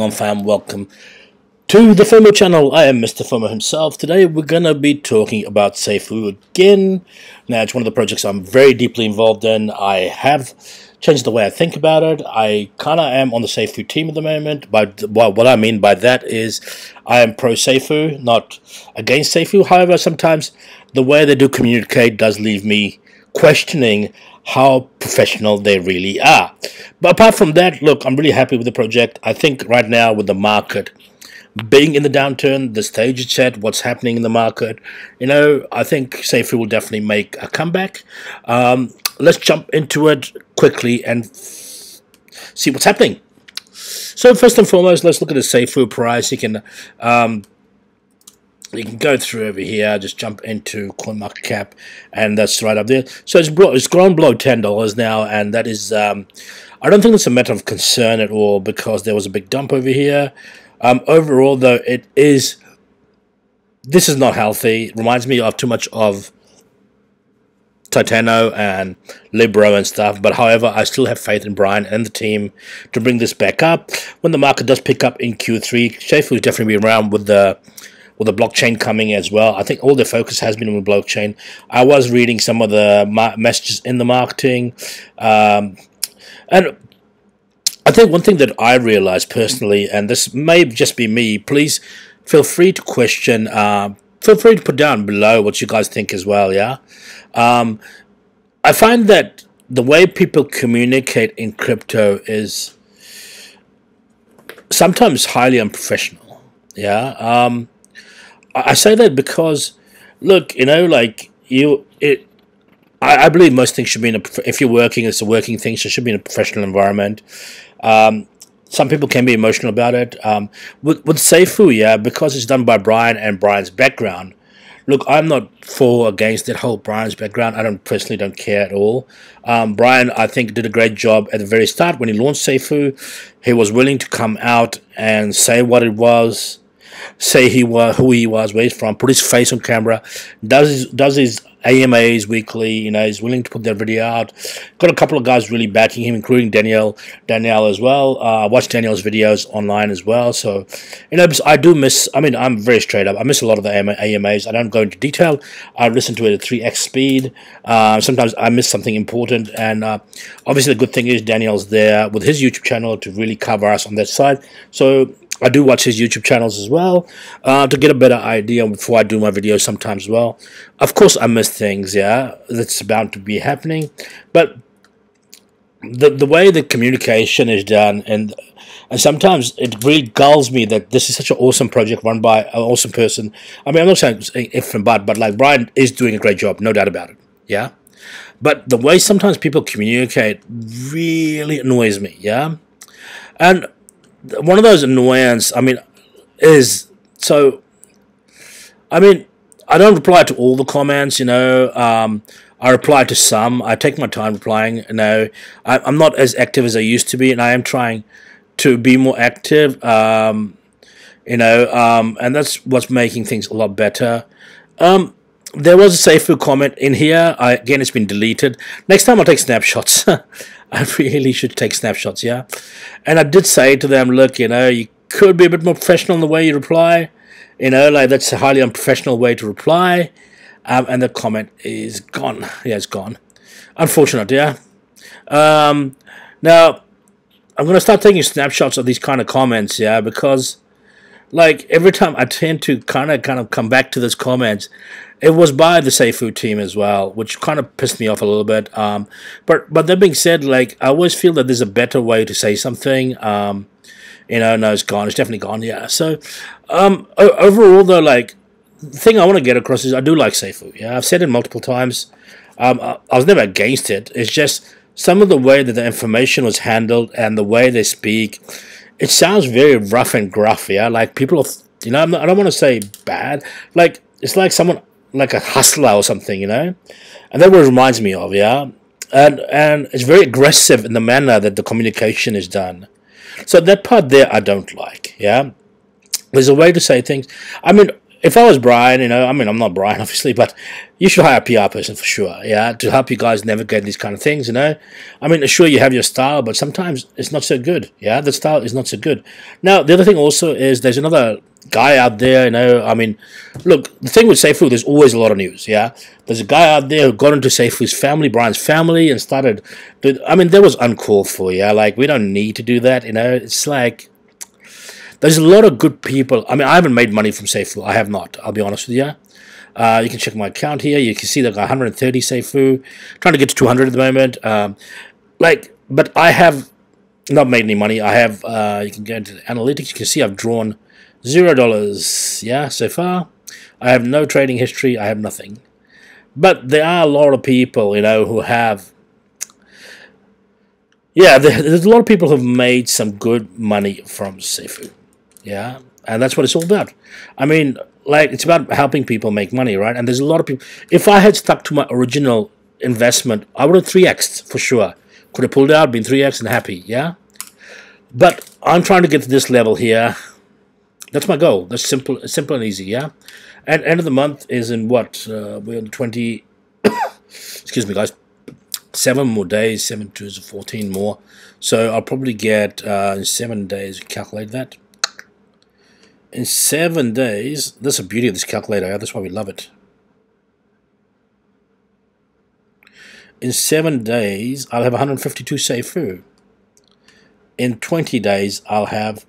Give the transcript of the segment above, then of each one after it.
on fam welcome to the FOMO channel. I am Mr. FOMO himself. Today we're gonna be talking about Safuu again. Now it's one of the projects I'm very deeply involved in. I have changed the way I think about it. I kinda am on the Safuu team at the moment but what I mean by that is I am pro Safuu not against Safuu however sometimes the way they do communicate does leave me questioning how professional they really are. But apart from that, look, I'm really happy with the project. I think right now with the market being in the downturn, the stage it's at, what's happening in the market, you know, I think Safuu will definitely make a comeback. Um, let's jump into it quickly and see what's happening. So first and foremost, let's look at the Safuu price. You can um, you can go through over here, just jump into CoinMarketCap, and that's right up there. So it's it's grown below ten dollars now, and that is um, I don't think it's a matter of concern at all because there was a big dump over here. Um, overall, though, it is this is not healthy. It reminds me of too much of Titano and Libero and stuff. But however, I still have faith in Brian and the team to bring this back up when the market does pick up in Q3. Safuu will definitely be around with the with the blockchain coming as well. I think all the focus has been on the blockchain. I was reading some of the messages in the marketing, um, and I think one thing that I realized personally, and this may just be me, please feel free to question. Uh, feel free to put down below what you guys think as well. Yeah, um, I find that the way people communicate in crypto is sometimes highly unprofessional. Yeah. Um, I say that because, look, you know, like you, it. I, I believe most things should be in a. If you're working, it's a working thing, so it should be in a professional environment. Um, some people can be emotional about it. Um, with with Safuu, yeah, because it's done by Brian and Brian's background. Look, I'm not for against that whole Brian's background. I don't personally don't care at all. Um, Brian, I think, did a great job at the very start when he launched Safuu. He was willing to come out and say what it was say he was who he was, where he's from, put his face on camera, does his does his AMAs weekly. You know, he's willing to put that video out. Got a couple of guys really backing him, including Danielle, Danielle as well. Uh, I watched Danielle's videos online as well. So, you know, I do miss. I mean, I'm very straight up. I miss a lot of the AMAs. I don't go into detail. I listen to it at three x speed. Uh, sometimes I miss something important, and uh, obviously the good thing is Danielle's there with his YouTube channel to really cover us on that side. So I do watch his YouTube channels as well uh, to get a better idea before I do my videos sometimes as well. Of course, I miss things, yeah, that's bound to be happening, but the the way the communication is done and and sometimes it really gulls me that this is such an awesome project run by an awesome person. I mean, I'm not saying if and but, but like Brian is doing a great job, no doubt about it. Yeah, but the way sometimes people communicate really annoys me. Yeah, and one of those annoyance. I mean, is so. I mean, I don't reply to all the comments. You know, um, I reply to some. I take my time replying. You know, I, am not as active as I used to be, and I am trying to be more active. Um, you know, um, and that's what's making things a lot better. Um, there was a Safuu comment in here. I, again, it's been deleted. Next time I'll take snapshots. I really should take snapshots, yeah? And I did say to them, look, you know, you could be a bit more professional in the way you reply. You know, like that's a highly unprofessional way to reply. Um, and the comment is gone. Yeah, it's gone. Unfortunate, yeah? Um, now, I'm going to start taking snapshots of these kind of comments, yeah, because like every time I tend to kind of kind of come back to those comments, it was by the Safuu team as well, which kind of pissed me off a little bit. Um, but but that being said, like I always feel that there's a better way to say something. Um, you know, no, it's gone. It's definitely gone. Yeah. So um, overall, though, like the thing I want to get across is I do like Safuu. Yeah, I've said it multiple times. Um, I, I was never against it. It's just some of the way that the information was handled and the way they speak it sounds very rough and gruff, yeah. Like people, are, you know, not, i don't want to say bad. Like it's like someone like a hustler or something, you know. And that what reminds me of, yeah. And and it's very aggressive in the manner that the communication is done. So that part there, I don't like, yeah. There's a way to say things. I mean, if I was Brian, you know, I mean, I'm not Brian, obviously, but you should hire a PR person for sure, yeah, to help you guys navigate these kind of things, you know. I mean, sure, you have your style, but sometimes it's not so good, yeah. The style is not so good. Now, the other thing also is there's another guy out there, you know. I mean, look, the thing with Safuu, there's always a lot of news, yeah. There's a guy out there who got into Safuu's family, Brian's family, and started. I mean, that was uncalled for, yeah. Like, we don't need to do that, you know. It's like there's a lot of good people. I mean, I haven't made money from Safuu. I have not. I'll be honest with you. Uh, you can check my account here. You can see that I got 130 Safuu. Trying to get to 200 at the moment. Um, like, but I have not made any money. I have. Uh, you can go into analytics. You can see I've drawn zero dollars. Yeah, so far. I have no trading history. I have nothing. But there are a lot of people, you know, who have yeah, there's a lot of people who've made some good money from Safuu. Yeah, and that's what it's all about. I mean, like it's about helping people make money, right? And there's a lot of people. If I had stuck to my original investment, I would have three x for sure. Could have pulled out, been three x, and happy. Yeah, but I'm trying to get to this level here. That's my goal. That's simple, simple and easy. Yeah, and end of the month is in what? Uh, we're on twenty. excuse me, guys. Seven more days. seven twos, fourteen more. So I'll probably get uh, in seven days. Calculate that in seven days, that's the beauty of this calculator, that's why we love it. In seven days, I'll have 152 Safuu. In 20 days, I'll have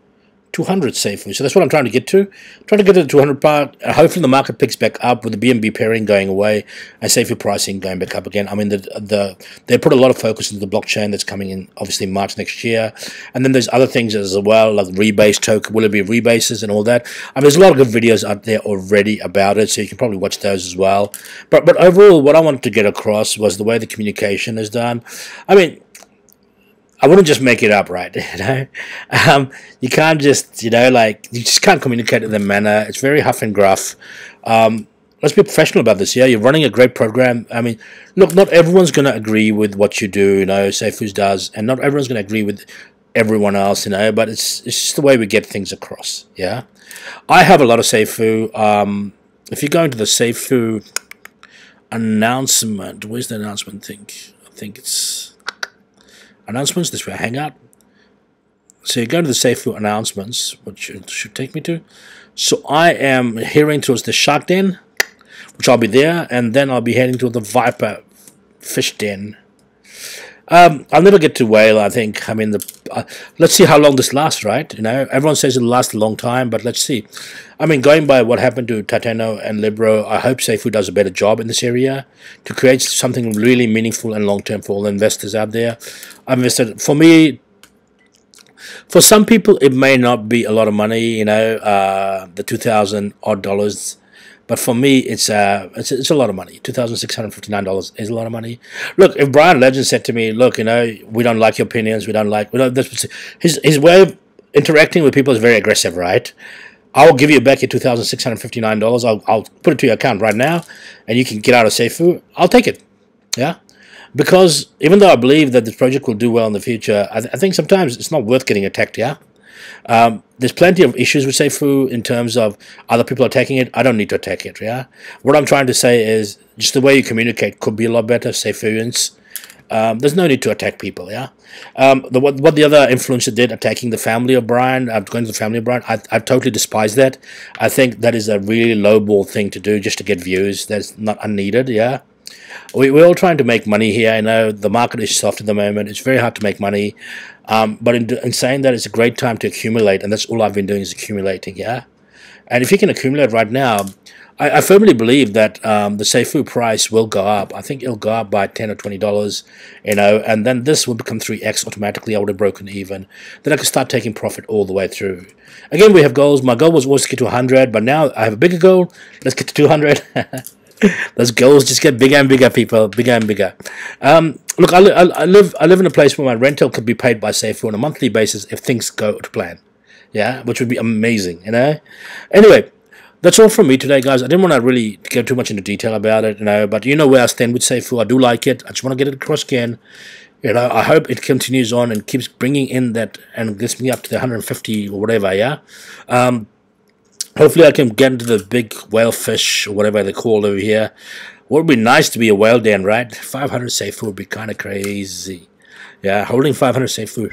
200 Safuu. So that's what I'm trying to get to. I'm trying to get to the 200 part. Uh, hopefully the market picks back up with the BNB pairing going away and Safuu pricing going back up again. I mean, the the they put a lot of focus into the blockchain that's coming in, obviously, March next year. And then there's other things as well, like rebase token, will it be rebases and all that. I mean, there's a lot of good videos out there already about it, so you can probably watch those as well. But, but overall, what I wanted to get across was the way the communication is done. I mean, I wouldn't just make it up, right? You know, um, you can't just, you know, like you just can't communicate in the manner. It's very huff and gruff. Um, let's be professional about this. Yeah, you're running a great program. I mean, look, not everyone's going to agree with what you do. You know, Safuu's does, and not everyone's going to agree with everyone else. You know, but it's it's just the way we get things across. Yeah, I have a lot of Safuu. Um, if you go into the Safuu announcement, where's the announcement thing? I think it's announcements, this will hang out. So you go to the Safuu announcements, which should take me to. So I am heading towards the Shark Den, which I'll be there, and then I'll be heading to the Viper Fish Den. Um, I'll never get to whale. I think. I mean, the uh, let's see how long this lasts, right? You know, everyone says it'll last a long time, but let's see. I mean, going by what happened to Titano and Libero, I hope Safuu does a better job in this area to create something really meaningful and long term for all investors out there. I've invested for me. For some people, it may not be a lot of money. You know, uh, the two thousand odd dollars but for me, it's uh, it's, it's a lot of money. Two thousand six hundred fifty nine dollars is a lot of money. Look, if Brian Legend said to me, "Look, you know, we don't like your opinions. We don't like," we don't, this, his his way of interacting with people is very aggressive, right? I'll give you back your two thousand six hundred fifty nine dollars. I'll I'll put it to your account right now, and you can get out of Safuu. I'll take it. Yeah, because even though I believe that this project will do well in the future, I, th I think sometimes it's not worth getting attacked. Yeah. Um, there's plenty of issues with Safuu in terms of other people attacking it. I don't need to attack it, yeah? What I'm trying to say is just the way you communicate could be a lot better, Seifuians. Um, there's no need to attack people, yeah? Um, the, what, what the other influencer did, attacking the family of Brian, uh, going to the family of Brian, I, I totally despise that. I think that is a really lowball thing to do just to get views. That's not unneeded, yeah? We, we're all trying to make money here. I know the market is soft at the moment. It's very hard to make money. Um, but in, in saying that, it's a great time to accumulate, and that's all I've been doing is accumulating, yeah? And if you can accumulate right now, I, I firmly believe that um, the Safuu price will go up. I think it'll go up by 10 or $20, you know, and then this will become 3x automatically. I would have broken even. Then I could start taking profit all the way through. Again, we have goals. My goal was always to get to 100, but now I have a bigger goal. Let's get to 200. Those goals just get bigger and bigger, people, bigger and bigger. Um, look, I, li I, live I live in a place where my rental could be paid by Safuu on a monthly basis if things go to plan. Yeah, which would be amazing, you know. Anyway, that's all from me today, guys. I didn't want to really get too much into detail about it, you know, but you know where I stand with Safuu. I do like it. I just want to get it across again. You know, I hope it continues on and keeps bringing in that and gets me up to the 150 or whatever, yeah. Um, hopefully I can get into the big whale fish or whatever they call over here. Would be nice to be a whale den, right? 500 safe would be kind of crazy. Yeah, holding 500 Safuu.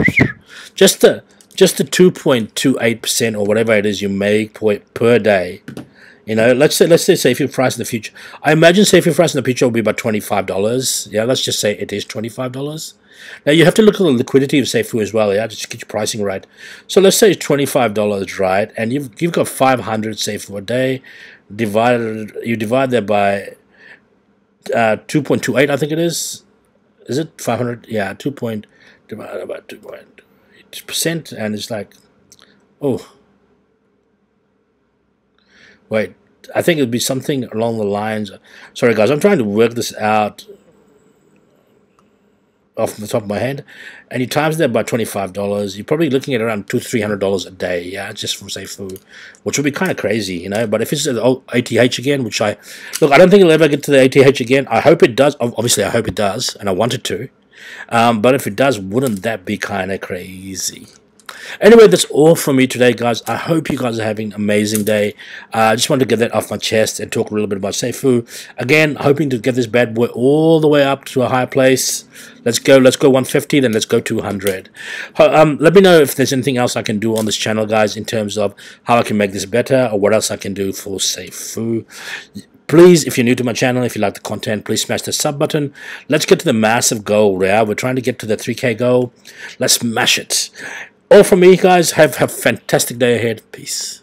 Just the just the 2.28% or whatever it is you make per, per day. You know, let's say let's say safe price in the future. I imagine safe price in the future will be about twenty five dollars. Yeah, let's just say it is twenty five dollars. Now you have to look at the liquidity of Safuu as well, yeah, just get your pricing right. So let's say it's twenty five dollars, right? And you've you've got five hundred Safuu a day, divided you divide that by uh, two point two eight, I think it is. Is it five hundred? Yeah, two point divided by two point percent, and it's like, oh, wait, I think it'd be something along the lines. Sorry, guys, I'm trying to work this out off the top of my head, and you times that by twenty five dollars, you're probably looking at around two three hundred dollars a day, yeah, just from food, which would be kind of crazy, you know. But if it's the ATH again, which I look, I don't think it'll ever get to the ATH again. I hope it does. Obviously, I hope it does, and I want it to. Um, but if it does, wouldn't that be kind of crazy? Anyway, that's all from me today, guys. I hope you guys are having an amazing day. Uh, I just wanted to get that off my chest and talk a little bit about Safuu. Again, hoping to get this bad boy all the way up to a higher place. Let's go. Let's go 150, then let's go 200. Um, let me know if there's anything else I can do on this channel, guys, in terms of how I can make this better or what else I can do for Safuu. Please, if you're new to my channel, if you like the content, please smash the sub button. Let's get to the massive goal, yeah? We're trying to get to the 3K goal. Let's smash it. All from me, guys. Have, have a fantastic day ahead. Peace.